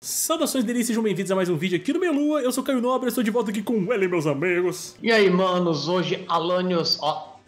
Saudações delícias, sejam bem-vindos a mais um vídeo aqui no Melua. Eu sou Caio Nobre, estou de volta aqui com o Ellen, meus amigos. E aí, manos, hoje Alanios, ó,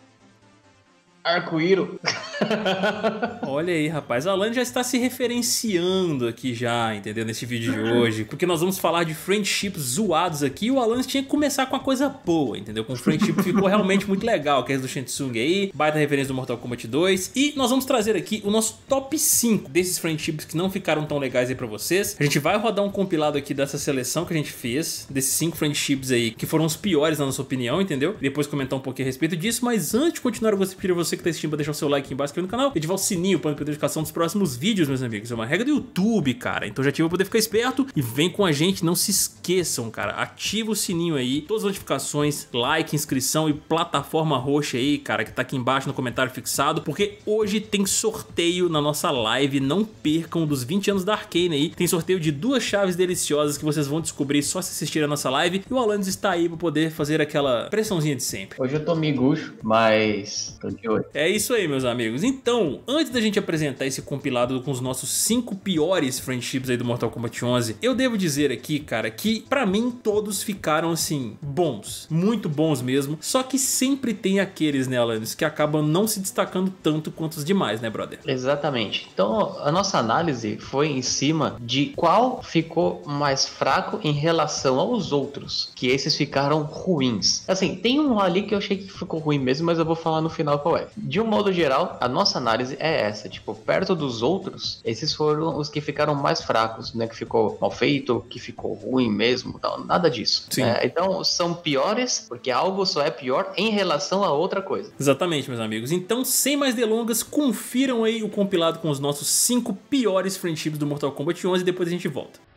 arco-íro. Olha aí, rapaz, a Alane já está se referenciando aqui já, entendeu? Nesse vídeo de hoje, porque nós vamos falar de friendships zoados aqui e o Alan tinha que começar com uma coisa boa, entendeu? Com o friendship ficou realmente muito legal, que é do Shensung aí, baita referência do Mortal Kombat 2. E nós vamos trazer aqui o nosso top 5 desses friendships que não ficaram tão legais aí pra vocês. A gente vai rodar um compilado aqui dessa seleção que a gente fez, desses 5 friendships aí, que foram os piores na nossa opinião, entendeu? Depois comentar um pouquinho a respeito disso, mas antes de continuar, eu gostaria de pedir a você que tá assistindo pra deixar o seu like aqui embaixo aqui no canal e ativar o sininho para não perder a notificação dos próximos vídeos, meus amigos. É uma regra do YouTube, cara. Então já ativa pra poder ficar esperto e vem com a gente. Não se esqueçam, cara. Ativa o sininho aí, todas as notificações, like, inscrição e plataforma roxa aí, cara, que tá aqui embaixo no comentário fixado, porque hoje tem sorteio na nossa live. Não percam dos 20 anos da Arcane aí. Tem sorteio de duas chaves deliciosas que vocês vão descobrir só se assistirem a nossa live. E o Alanis está aí para poder fazer aquela pressãozinha de sempre. Hoje eu tô miguxo, mas tô de olho. É isso aí, meus amigos. Então, antes da gente apresentar esse compilado com os nossos 5 piores friendships aí do Mortal Kombat 11, eu devo dizer aqui, cara, que pra mim todos ficaram assim, bons, muito bons mesmo, só que sempre tem aqueles, né, Alanis, que acabam não se destacando tanto quanto os demais, né, brother? Exatamente. Então, a nossa análise foi em cima de qual ficou mais fraco em relação aos outros, que esses ficaram ruins. Assim, tem um ali que eu achei que ficou ruim mesmo, mas eu vou falar no final qual é. De um modo geral, a nossa análise é essa, tipo, perto dos outros, esses foram os que ficaram mais fracos, né, que ficou mal feito, que ficou ruim mesmo, tal, nada disso. Sim. né? Então, são piores, porque algo só é pior em relação a outra coisa. Exatamente, meus amigos. Então, sem mais delongas, confiram aí o compilado com os nossos 5 piores friendships do Mortal Kombat 11 e depois a gente volta.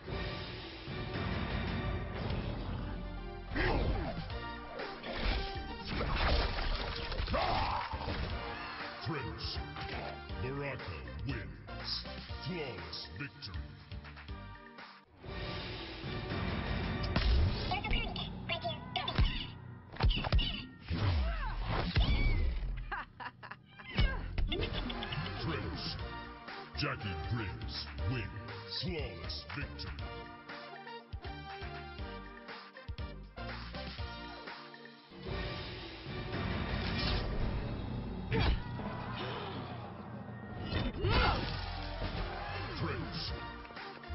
Flawless victory.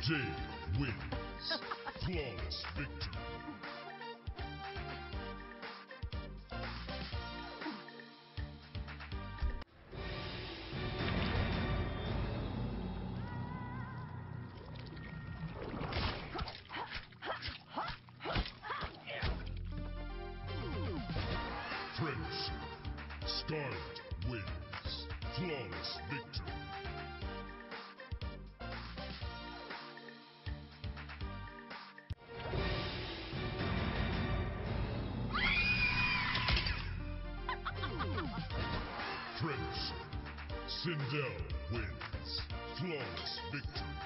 Jay wins. Flawless victory. Scarlet wins. Flawless victory. Prince. Sindel wins. Flawless victory.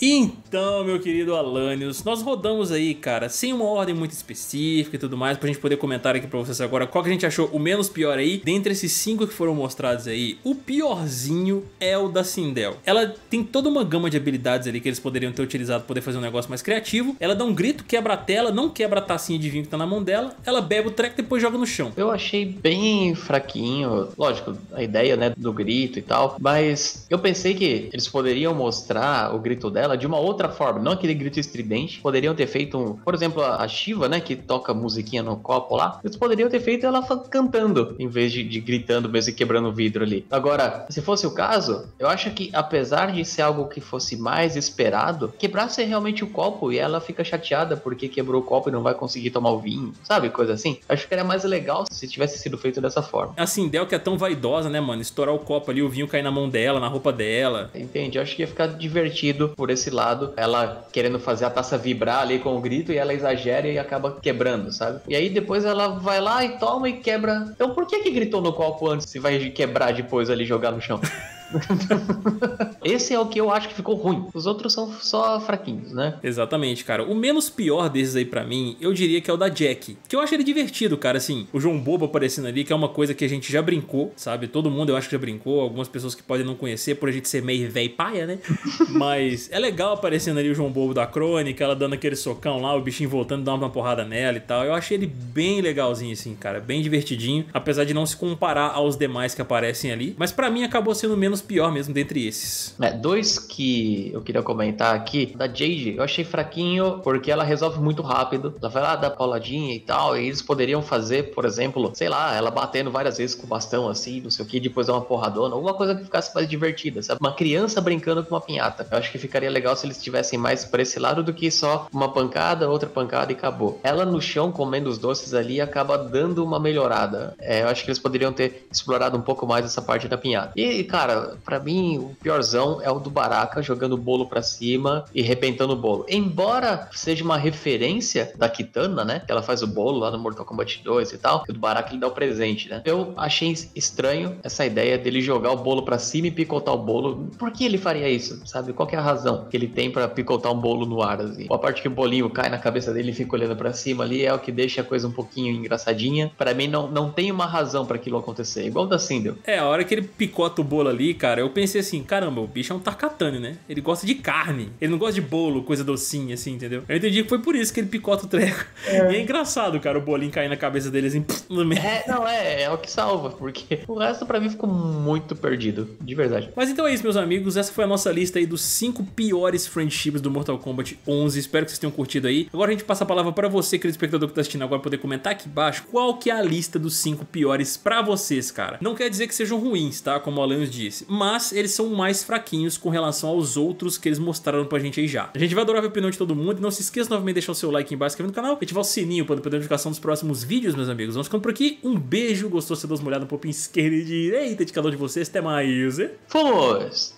Então, meu querido Alanios, nós rodamos aí, cara, sem uma ordem muito específica e tudo mais, pra gente poder comentar aqui pra vocês agora qual que a gente achou o menos pior aí. Dentre esses cinco que foram mostrados aí, o piorzinho é o da Sindel. Ela tem toda uma gama de habilidades ali que eles poderiam ter utilizado pra poder fazer um negócio mais criativo. Ela dá um grito, quebra a tela, não quebra a tacinha de vinho que tá na mão dela, ela bebe o treco e depois joga no chão. Eu achei bem fraquinho, lógico, a ideia, né, do grito e tal, mas eu pensei que eles poderiam mostrar o grito dela de uma outra forma, não aquele grito estridente. Poderiam ter feito, um, por exemplo, a Shiva, né, que toca musiquinha no copo lá, eles poderiam ter feito ela cantando, em vez de, de gritando mesmo e quebrando o vidro ali. Agora, se fosse o caso, eu acho que apesar de ser algo que fosse mais esperado, quebrasse realmente o copo e ela fica chateada porque quebrou o copo e não vai conseguir tomar o vinho, sabe? Coisa assim. Acho que era mais legal se tivesse sido feito dessa forma. A Sindel que é tão vaidosa, né, mano? Estourar o copo ali, o vinho cair na mão dela, na roupa dela. Entende? Eu acho que ia ficar divertido por esse lado. Ela querendo fazer a taça vibrar ali com o grito e ela exagera e acaba quebrando, sabe? E aí depois ela vai lá e toma e quebra. Então por que que gritou no copo antes se vai quebrar depois ali jogar no chão? Esse é o que eu acho que ficou ruim. Os outros são só fraquinhos, né? Exatamente, cara. O menos pior desses aí pra mim, eu diria que é o da Jack. Que eu acho ele divertido, cara. Assim, o João Bobo aparecendo ali, que é uma coisa que a gente já brincou, sabe? Todo mundo eu acho que já brincou. Algumas pessoas que podem não conhecer por a gente ser meio velho paia, né? Mas é legal aparecendo ali o João Bobo da crônica, ela dando aquele socão lá, o bichinho voltando, dando uma porrada nela e tal. Eu achei ele bem legalzinho, assim, cara. Bem divertidinho. Apesar de não se comparar aos demais que aparecem ali. Mas pra mim acabou sendo o menos pior mesmo dentre esses. É, dois que eu queria comentar aqui. Da Jade, eu achei fraquinho porque ela resolve muito rápido. Ela vai lá dar pauladinha e tal. E eles poderiam fazer, por exemplo, sei lá, ela batendo várias vezes com o bastão assim, não sei o que, depois dar uma porradona. Alguma coisa que ficasse mais divertida, sabe? Uma criança brincando com uma pinhata. Eu acho que ficaria legal se eles tivessem mais pra esse lado do que só uma pancada, outra pancada e acabou. Ela no chão comendo os doces ali acaba dando uma melhorada. É, eu acho que eles poderiam ter explorado um pouco mais essa parte da pinhata. E, cara, pra mim, o piorzão é o do Baraka jogando o bolo pra cima e arrebentando o bolo. Embora seja uma referência da Kitana, né? Que ela faz o bolo lá no Mortal Kombat 2 e tal, o do Baraka ele dá o presente, né? Eu achei estranho essa ideia dele jogar o bolo pra cima e picotar o bolo. Por que ele faria isso, sabe? Qual é a razão que ele tem pra picotar um bolo no ar, assim? A parte que o bolinho cai na cabeça dele e fica olhando pra cima ali é o que deixa a coisa um pouquinho engraçadinha. Pra mim, não, não tem uma razão pra aquilo acontecer. Igual da Sindel. É, a hora que ele picota o bolo ali, cara, eu pensei assim, caramba, o bicho é um Tarkatane, né? Ele gosta de carne. Ele não gosta de bolo, coisa docinha, assim, entendeu? Eu entendi que foi por isso que ele picota o treco. E é engraçado, cara, o bolinho cair na cabeça dele assim, no meio. É, não, é, é o que salva, porque o resto pra mim ficou muito perdido, de verdade. Mas então é isso, meus amigos. Essa foi a nossa lista aí dos 5 piores friendships do Mortal Kombat 11. Espero que vocês tenham curtido aí. Agora a gente passa a palavra pra você, querido espectador que tá assistindo agora, poder comentar aqui embaixo qual que é a lista dos 5 piores pra vocês, cara. Não quer dizer que sejam ruins, tá? Como o Alanis disse. Mas eles são mais fraquinhos com relação aos outros que eles mostraram pra gente aí já. A gente vai adorar a opinião de todo mundo. E não se esqueça novamente de deixar o seu like aí embaixo, inscrever no canal, ativar o sininho para a notificação dos próximos vídeos, meus amigos. Vamos ficando por aqui. Um beijo, gostou? Você dá uma olhada um pouquinho esquerda e direita de cada um de vocês. Até mais. Fomos!